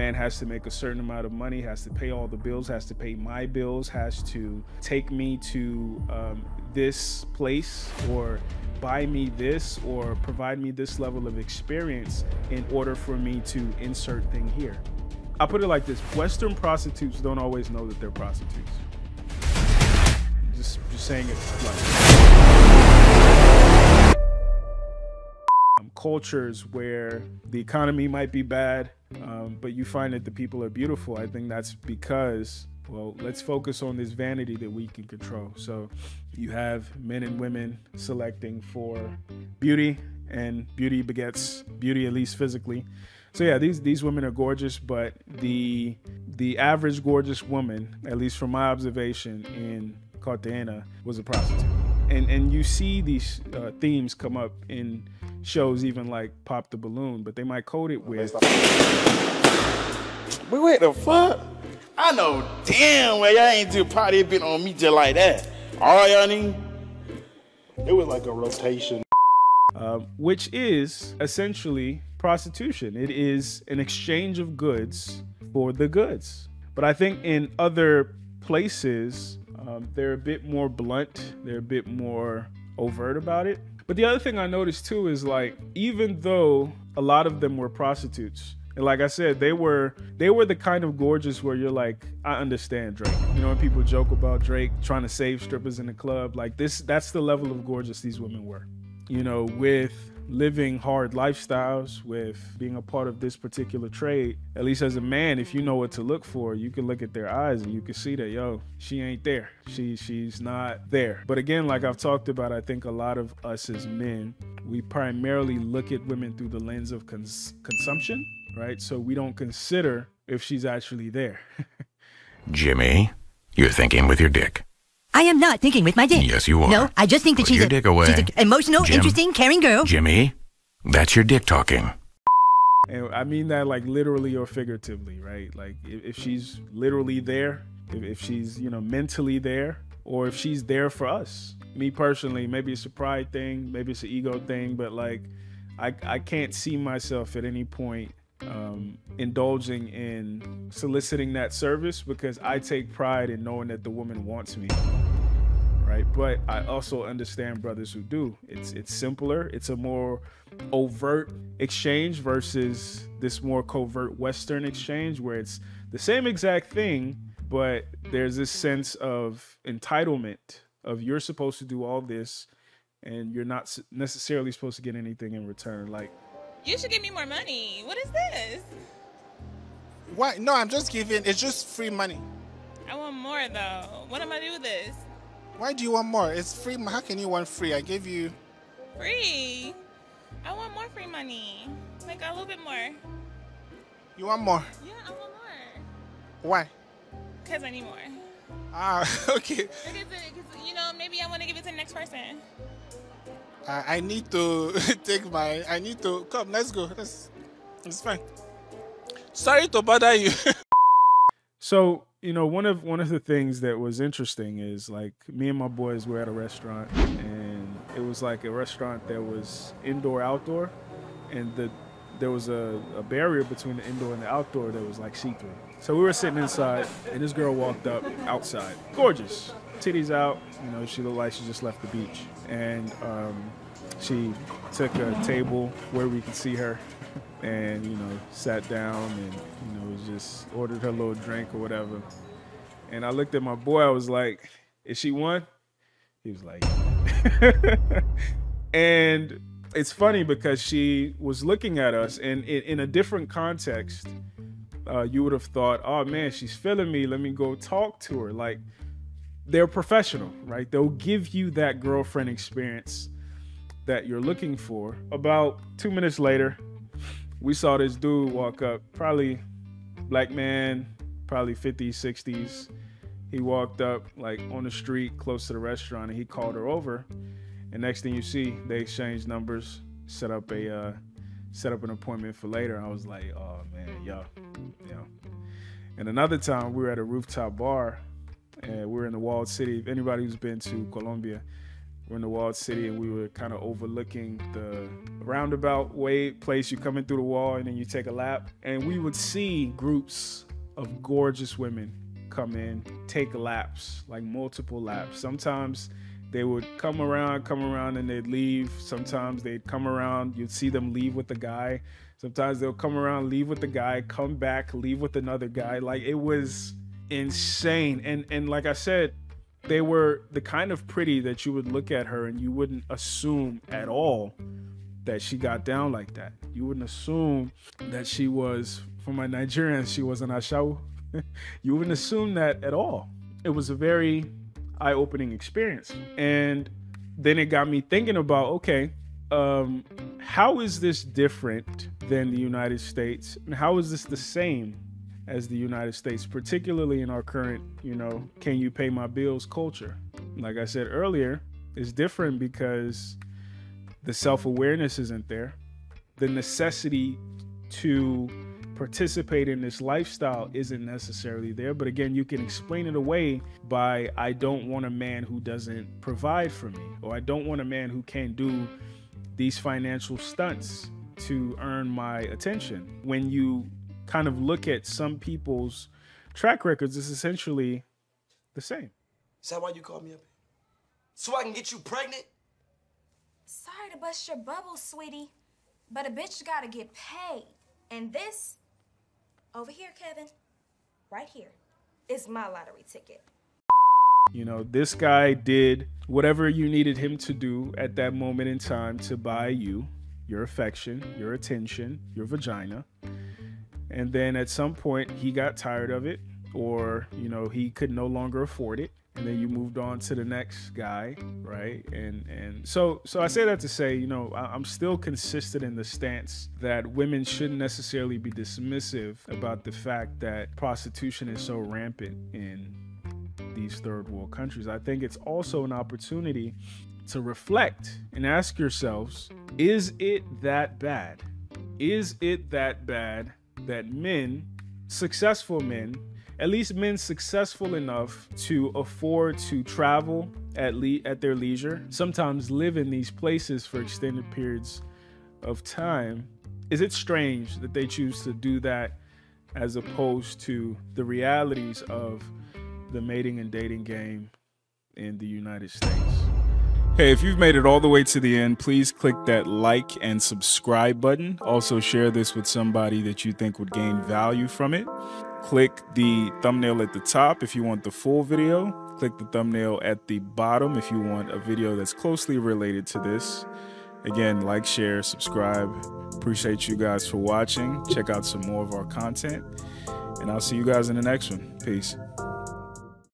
man has to make a certain amount of money, has to pay all the bills, has to pay my bills, has to take me to um, this place or buy me this or provide me this level of experience in order for me to insert thing here. I'll put it like this Western prostitutes don't always know that they're prostitutes. Just, just saying it um, cultures where the economy might be bad, um, but you find that the people are beautiful. I think that's because, well, let's focus on this vanity that we can control. So you have men and women selecting for beauty, and beauty begets beauty, at least physically. So yeah, these these women are gorgeous, but the the average gorgeous woman, at least from my observation in Cartagena, was a prostitute. And and you see these uh, themes come up in shows, even like Pop the Balloon, but they might code it with. But wait the fuck? I know damn well y'all ain't do party been on me just like that. All right, y'all need. It was like a rotation. Uh, which is essentially prostitution. It is an exchange of goods for the goods. But I think in other places, um, they're a bit more blunt, they're a bit more overt about it. But the other thing I noticed too is like, even though a lot of them were prostitutes, and like I said, they were they were the kind of gorgeous where you're like, I understand Drake. You know, when people joke about Drake trying to save strippers in the club, like this, that's the level of gorgeous these women were. You know, with living hard lifestyles, with being a part of this particular trade, at least as a man, if you know what to look for, you can look at their eyes and you can see that, yo, she ain't there. She she's not there. But again, like I've talked about, I think a lot of us as men, we primarily look at women through the lens of cons- consumption, right? So we don't consider if she's actually there. Jimmy, you're thinking with your dick. I am not thinking with my dick. Yes, you are. No, I just think that Put she's your a, dick away. she's an emotional, Jim. interesting, caring girl. Jimmy, that's your dick talking. And I mean that like literally or figuratively, right? Like if, if she's literally there, if, if she's, you know, mentally there, or if she's there for us. Me personally, maybe it's a pride thing, maybe it's an ego thing, but like I, I can't see myself at any point um, indulging in soliciting that service because I take pride in knowing that the woman wants me. Right, but I also understand brothers who do. It's it's simpler. It's a more overt exchange versus this more covert Western exchange where it's the same exact thing, but there's this sense of entitlement of you're supposed to do all this, and you're not necessarily supposed to get anything in return. Like You should give me more money. What is this? Why? No, I'm just giving. It's just free money. I want more though. What am I do with this? Why do you want more? It's free. How can you want free? I gave you. Free. I want more free money. Like a little bit more. You want more? Yeah, I want more. Why? Cause I need more. Ah, okay. Because, 'cause, you know, maybe I want to give it to the next person. I, I need to take my. I need to come. Let's go. Let's. It's fine. Sorry to bother you. So you know, one of one of the things that was interesting is like me and my boys were at a restaurant, and it was like a restaurant that was indoor outdoor, and the there was a, a barrier between the indoor and the outdoor that was like see through. So we were sitting inside, and this girl walked up outside, gorgeous, titties out. You know, she looked like she just left the beach, and um, she took a table where we could see her and you know sat down and you know just ordered her little drink or whatever. And i looked at my boy i was like is she one? He was like and it's funny because she was looking at us and in, a different context uh, you would have thought oh man she's feeling me. Let me go talk to her. Like they're professional right they'll give you that girlfriend experience that you're looking for about two minutes later we saw this dude walk up, probably black man, probably 50s, 60s. He walked up like on the street close to the restaurant and he called her over. And next thing you see, they exchanged numbers, set up a uh, set up an appointment for later. I was like, oh man, yo, yo. And another time we were at a rooftop bar and we were in the walled city. If anybody who's been to Colombia, we're in the walled city and we were kind of overlooking the roundabout way place. You come in through the wall and then you take a lap, and we would see groups of gorgeous women come in, take laps, like multiple laps. Sometimes they would come around, come around, and they'd leave. Sometimes they'd come around, you'd see them leave with the guy. Sometimes they'll come around, leave with the guy, come back, leave with another guy. Like it was insane. And and like I said, they were the kind of pretty that you would look at her and you wouldn't assume at all that she got down like that. You wouldn't assume that she was, for my Nigerians, she was an Ashawo. you wouldn't assume that at all. It was a very eye opening experience. And then it got me thinking about okay, um, how is this different than the United States? And how is this the same as the United States, particularly in our current, you know, can you pay my bills culture? Like I said earlier, it's different because the self awareness isn't there. The necessity to participate in this lifestyle isn't necessarily there. But again, you can explain it away by I don't want a man who doesn't provide for me, or I don't want a man who can't do these financial stunts to earn my attention. When you kind of look at some people's track records, it's essentially the same. Is that why you called me up? So I can get you pregnant? Sorry to bust your bubble, sweetie, but a bitch gotta get paid. And this, over here, Kevin, right here, is my lottery ticket. You know, this guy did whatever you needed him to do at that moment in time to buy you your affection, your attention, your vagina and then at some point he got tired of it or you know he could no longer afford it. And then you moved on to the next guy right? And and so so i say that to say you know i'm still consistent in the stance that women shouldn't necessarily be dismissive about the fact that prostitution is so rampant in these third world countries. I think it's also an opportunity to reflect and ask yourselves is it that bad? Is it that bad that men, successful men, at least men successful enough to afford to travel at le- at their leisure, sometimes live in these places for extended periods of time. Is it strange that they choose to do that as opposed to the realities of the mating and dating game in the United States? Hey, if you've made it all the way to the end, please click that like and subscribe button. Also, share this with somebody that you think would gain value from it. Click the thumbnail at the top if you want the full video. Click the thumbnail at the bottom if you want a video that's closely related to this. Again, like, share, subscribe. Appreciate you guys for watching. Check out some more of our content. And I'll see you guys in the next one. Peace.